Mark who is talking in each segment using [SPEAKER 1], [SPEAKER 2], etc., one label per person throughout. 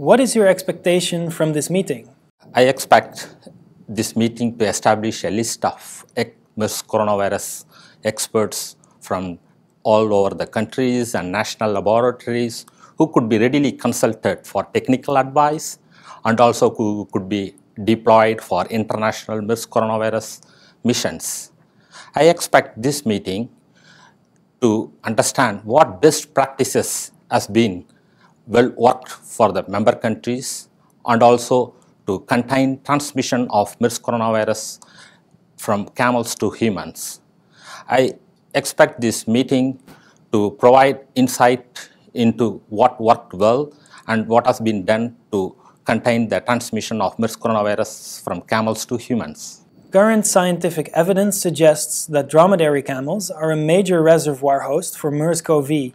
[SPEAKER 1] What is your expectation from this meeting?
[SPEAKER 2] I expect this meeting to establish a list of MERS coronavirus experts from all over the countries and national laboratories who could be readily consulted for technical advice and also who could be deployed for international MERS coronavirus missions. I expect this meeting to understand what best practices has been well worked for the member countries and also to contain transmission of MERS coronavirus from camels to humans. I expect this meeting to provide insight into what worked well and what has been done to contain the transmission of MERS coronavirus from camels to humans.
[SPEAKER 1] Current scientific evidence suggests that dromedary camels are a major reservoir host for MERS-CoV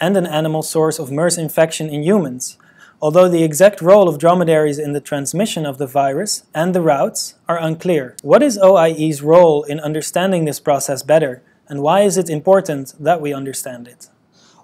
[SPEAKER 1] and an animal source of MERS infection in humans, although the exact role of dromedaries in the transmission of the virus and the routes are unclear. What is OIE's role in understanding this process better, and why is it important that we understand it?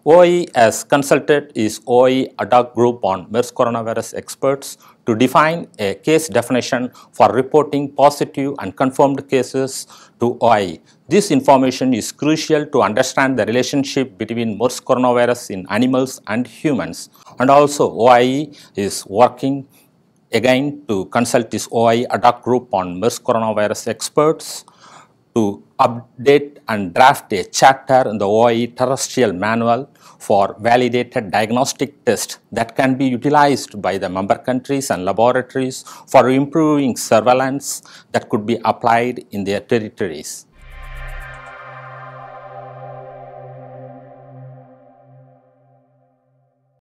[SPEAKER 2] OIE has consulted its OIE ad hoc group on MERS coronavirus experts to define a case definition for reporting positive and confirmed cases to OIE. This information is crucial to understand the relationship between MERS coronavirus in animals and humans. And also OIE is working again to consult this OIE ad hoc group on MERS coronavirus experts to update and draft a chapter in the OIE terrestrial manual for validated diagnostic tests that can be utilized by the member countries and laboratories for improving surveillance that could be applied in their territories.